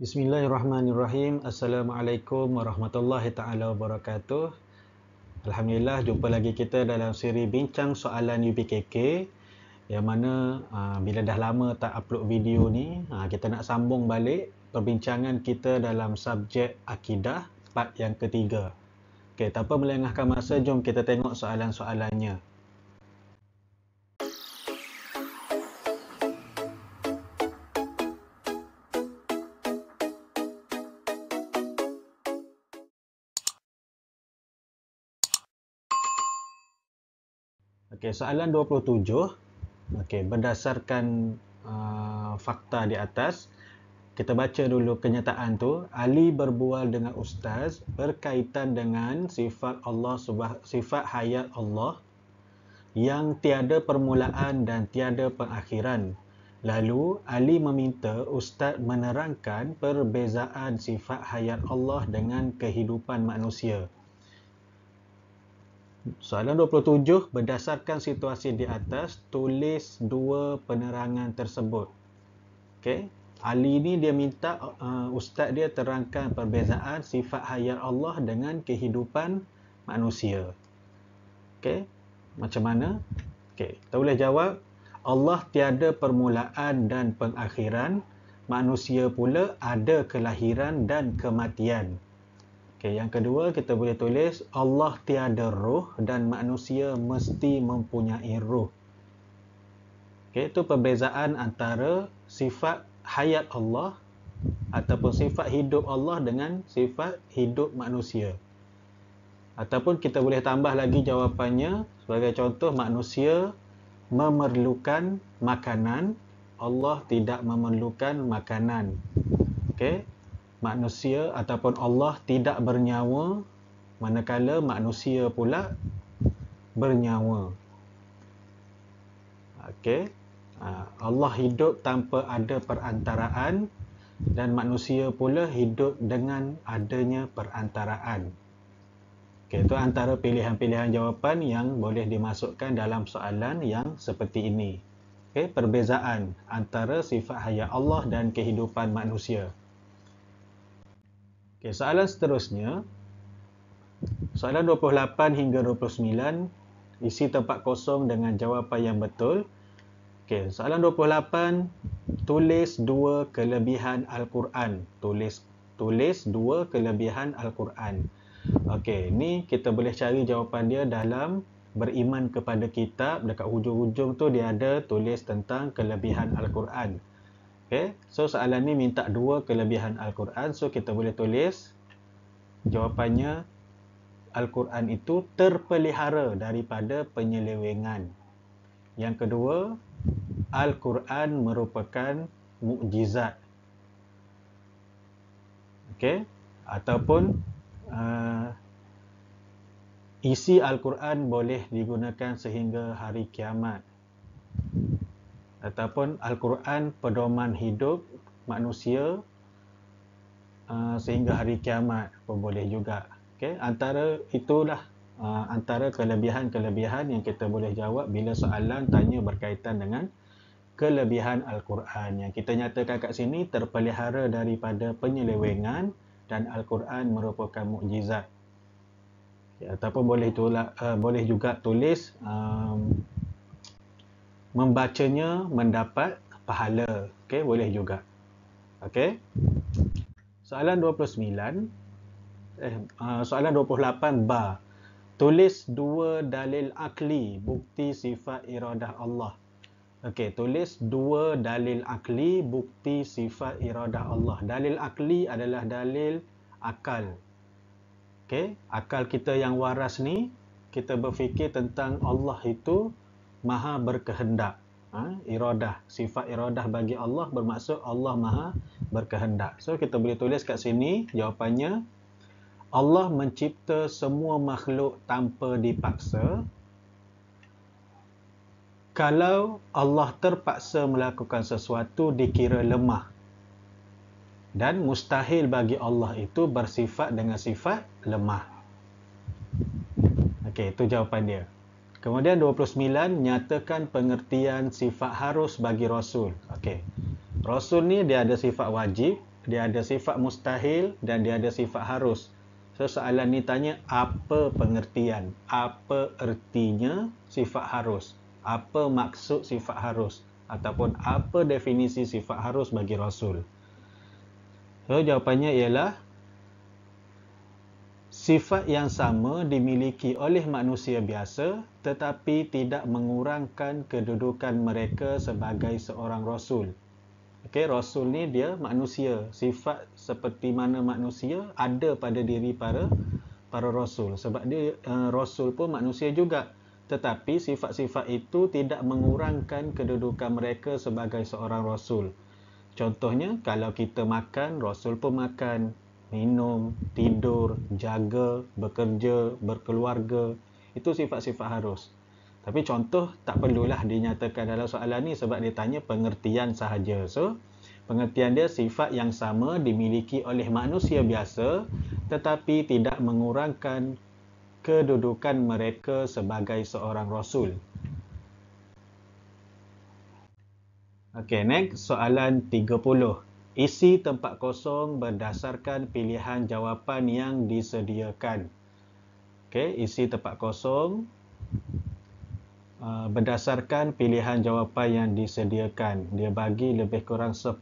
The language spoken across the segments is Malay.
Bismillahirrahmanirrahim. Assalamualaikum warahmatullahi taala wabarakatuh. Alhamdulillah jumpa lagi kita dalam siri bincang soalan UPKK yang mana uh, bila dah lama tak upload video ni, uh, kita nak sambung balik perbincangan kita dalam subjek akidah part yang ketiga. Okey, tanpa melengahkan masa, jom kita tengok soalan-soalannya. Okey, soalan 27. Okey, berdasarkan uh, fakta di atas, kita baca dulu kenyataan tu. Ali berbual dengan ustaz berkaitan dengan sifat Allah sifat hayat Allah yang tiada permulaan dan tiada pengakhiran. Lalu Ali meminta ustaz menerangkan perbezaan sifat hayat Allah dengan kehidupan manusia. Soalan 27, berdasarkan situasi di atas, tulis dua penerangan tersebut. Okey. Ali ni dia minta uh, ustaz dia terangkan perbezaan sifat hayat Allah dengan kehidupan manusia. Okey. Macam mana? Okey, kita boleh jawab Allah tiada permulaan dan pengakhiran, manusia pula ada kelahiran dan kematian. Okay, yang kedua kita boleh tulis Allah tiada roh dan manusia mesti mempunyai roh. Okay, itu perbezaan antara sifat hayat Allah ataupun sifat hidup Allah dengan sifat hidup manusia. Ataupun kita boleh tambah lagi jawapannya sebagai contoh manusia memerlukan makanan, Allah tidak memerlukan makanan. Okay, manusia ataupun Allah tidak bernyawa manakala manusia pula bernyawa. Okey. Ah, Allah hidup tanpa ada perantaraan dan manusia pula hidup dengan adanya perantaraan. Okey, itu antara pilihan-pilihan jawapan yang boleh dimasukkan dalam soalan yang seperti ini. Okey, perbezaan antara sifat hayat Allah dan kehidupan manusia. Okay, soalan seterusnya. Soalan 28 hingga 29 isi tempat kosong dengan jawapan yang betul. Okay, soalan 28 tulis dua kelebihan Al-Quran. Tulis tulis dua kelebihan Al-Quran. Okey, ni kita boleh cari jawapan dia dalam beriman kepada kitab dekat hujung-hujung tu dia ada tulis tentang kelebihan Al-Quran. Okay. So soalan ni minta dua kelebihan Al-Quran. So kita boleh tulis jawapannya Al-Quran itu terpelihara daripada penyelewengan. Yang kedua, Al-Quran merupakan mukjizat. Okay. Ataupun uh, isi Al-Quran boleh digunakan sehingga hari kiamat ataupun Al-Quran pedoman hidup manusia uh, sehingga hari kiamat pun boleh juga. Okay? Antara itulah uh, antara kelebihan-kelebihan yang kita boleh jawab bila soalan tanya berkaitan dengan kelebihan Al-Quran. Yang kita nyatakan kat sini terpelihara daripada penyelewengan dan Al-Quran merupakan mukjizat. Okay, ataupun boleh itulah, uh, boleh juga tulis um, membacanya mendapat pahala. Okey, boleh juga. Okey. Soalan 29 eh uh, soalan 28 ba. Tulis dua dalil akli bukti sifat iradah Allah. Okey, tulis dua dalil akli bukti sifat iradah Allah. Dalil akli adalah dalil akal. Okey, akal kita yang waras ni kita berfikir tentang Allah itu maha berkehendak. Ha? Iradah. Sifat iradah bagi Allah bermaksud Allah maha berkehendak. So kita boleh tulis kat sini jawapannya. Allah mencipta semua makhluk tanpa dipaksa. Kalau Allah terpaksa melakukan sesuatu dikira lemah. Dan mustahil bagi Allah itu bersifat dengan sifat lemah. Okey, itu jawapan dia. Kemudian 29 nyatakan pengertian sifat harus bagi rasul. Okey. Rasul ni dia ada sifat wajib dia ada sifat mustahil dan dia ada sifat harus. So soalan ni tanya apa pengertian? Apa ertinya sifat harus? Apa maksud sifat harus? Ataupun apa definisi sifat harus bagi Rasul? So jawapannya ialah sifat yang sama dimiliki oleh manusia biasa tetapi tidak mengurangkan kedudukan mereka sebagai seorang Rasul. Okey, rasul ni dia manusia. Sifat seperti mana manusia ada pada diri para para rasul. Sebab dia uh, rasul pun manusia juga. Tetapi sifat-sifat itu tidak mengurangkan kedudukan mereka sebagai seorang rasul. Contohnya, kalau kita makan, rasul pun makan. Minum, tidur, jaga, bekerja, berkeluarga. Itu sifat-sifat harus. Tapi contoh tak perlulah dinyatakan dalam soalan ni sebab dia tanya pengertian sahaja. So, pengertian dia sifat yang sama dimiliki oleh manusia biasa tetapi tidak mengurangkan kedudukan mereka sebagai seorang rasul. Okey, next soalan 30. Isi tempat kosong berdasarkan pilihan jawapan yang disediakan. Okey, isi tempat kosong Uh, berdasarkan pilihan jawapan yang disediakan. Dia bagi lebih kurang 10.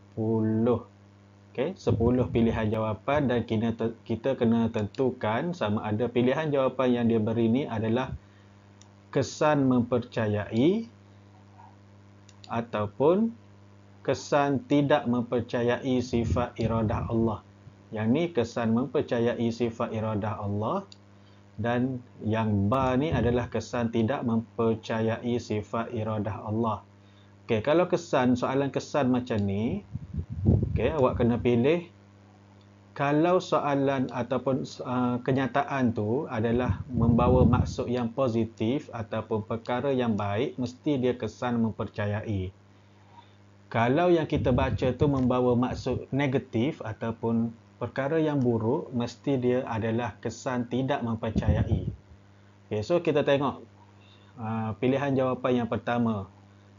Okay, 10 pilihan jawapan dan kita, kita kena tentukan sama ada pilihan jawapan yang dia beri ni adalah kesan mempercayai ataupun kesan tidak mempercayai sifat iradah Allah. Yang ni kesan mempercayai sifat iradah Allah dan yang ba ni adalah kesan tidak mempercayai sifat iradah Allah. Okey, kalau kesan soalan kesan macam ni, okey, awak kena pilih kalau soalan ataupun uh, kenyataan tu adalah membawa maksud yang positif ataupun perkara yang baik, mesti dia kesan mempercayai. Kalau yang kita baca tu membawa maksud negatif ataupun perkara yang buruk mesti dia adalah kesan tidak mempercayai. Okay, so kita tengok uh, pilihan jawapan yang pertama.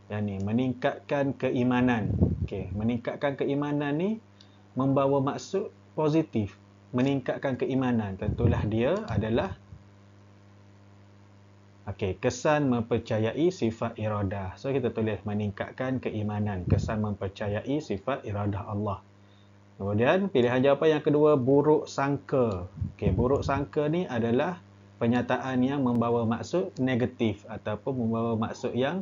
Yang ni meningkatkan keimanan. Okay, meningkatkan keimanan ni membawa maksud positif. Meningkatkan keimanan tentulah dia adalah Okey, kesan mempercayai sifat iradah. So kita tulis meningkatkan keimanan, kesan mempercayai sifat iradah Allah. Kemudian pilihan jawapan yang kedua buruk sangka. Okey, buruk sangka ni adalah pernyataan yang membawa maksud negatif ataupun membawa maksud yang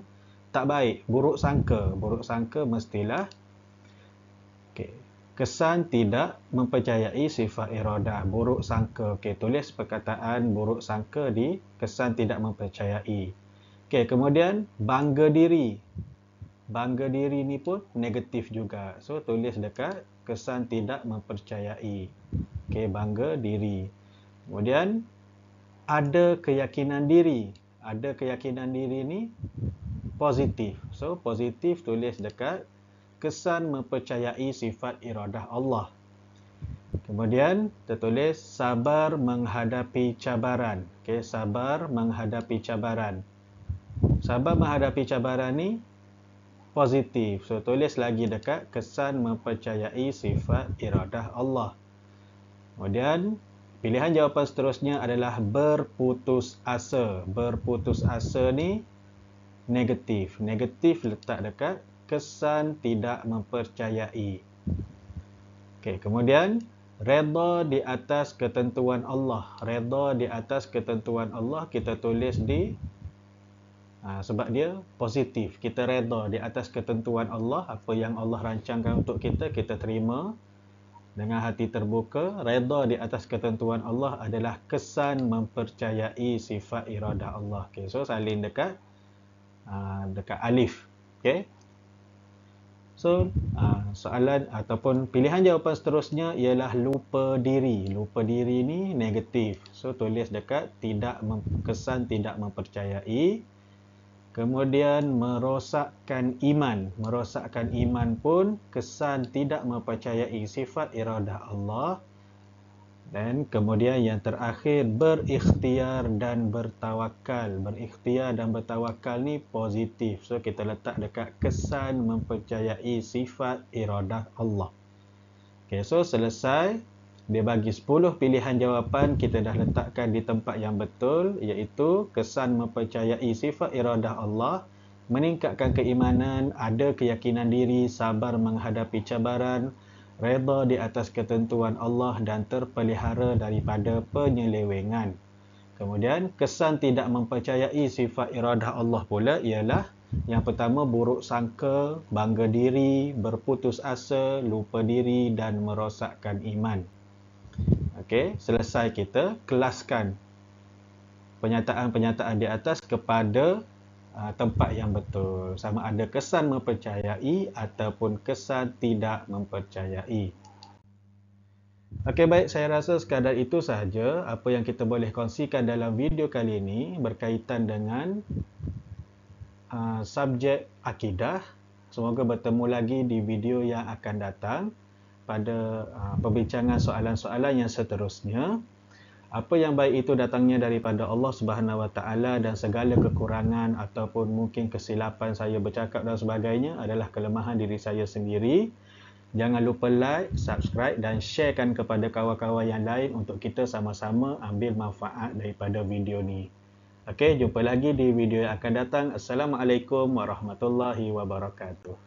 tak baik. Buruk sangka. Buruk sangka mestilah kesan tidak mempercayai sifat iradah. Buruk sangka. Okey, tulis perkataan buruk sangka di kesan tidak mempercayai. Okey, kemudian bangga diri. Bangga diri ni pun negatif juga. So tulis dekat kesan tidak mempercayai. Okey, bangga diri. Kemudian ada keyakinan diri. Ada keyakinan diri ni positif. So, positif tulis dekat kesan mempercayai sifat iradah Allah. Kemudian tertulis sabar menghadapi cabaran. Okey, sabar menghadapi cabaran. Sabar menghadapi cabaran ni positif. So tulis lagi dekat kesan mempercayai sifat iradah Allah. Kemudian pilihan jawapan seterusnya adalah berputus asa. Berputus asa ni negatif. Negatif letak dekat kesan tidak mempercayai. Okey, kemudian redha di atas ketentuan Allah. Redha di atas ketentuan Allah kita tulis di Ha, sebab dia positif. Kita reda di atas ketentuan Allah. Apa yang Allah rancangkan untuk kita, kita terima dengan hati terbuka. Reda di atas ketentuan Allah adalah kesan mempercayai sifat iradah Allah. Okay, so salin dekat uh, dekat alif. Okay. So, uh, soalan ataupun pilihan jawapan seterusnya ialah lupa diri. Lupa diri ni negatif. So, tulis dekat tidak kesan tidak mempercayai. Kemudian merosakkan iman. Merosakkan iman pun kesan tidak mempercayai sifat iradah Allah. Dan kemudian yang terakhir berikhtiar dan bertawakal. Berikhtiar dan bertawakal ni positif. So kita letak dekat kesan mempercayai sifat iradah Allah. Okay, so selesai. Dia bagi 10 pilihan jawapan kita dah letakkan di tempat yang betul iaitu kesan mempercayai sifat iradah Allah, meningkatkan keimanan, ada keyakinan diri, sabar menghadapi cabaran, reda di atas ketentuan Allah dan terpelihara daripada penyelewengan. Kemudian kesan tidak mempercayai sifat iradah Allah pula ialah yang pertama buruk sangka, bangga diri, berputus asa, lupa diri dan merosakkan iman. Okey, selesai kita kelaskan penyataan-penyataan di atas kepada uh, tempat yang betul. Sama ada kesan mempercayai ataupun kesan tidak mempercayai. Okey, baik. Saya rasa sekadar itu sahaja apa yang kita boleh kongsikan dalam video kali ini berkaitan dengan uh, subjek akidah. Semoga bertemu lagi di video yang akan datang pada uh, perbincangan soalan-soalan yang seterusnya. Apa yang baik itu datangnya daripada Allah Subhanahu Wa Taala dan segala kekurangan ataupun mungkin kesilapan saya bercakap dan sebagainya adalah kelemahan diri saya sendiri. Jangan lupa like, subscribe dan sharekan kepada kawan-kawan yang lain untuk kita sama-sama ambil manfaat daripada video ni. Okey, jumpa lagi di video yang akan datang. Assalamualaikum warahmatullahi wabarakatuh.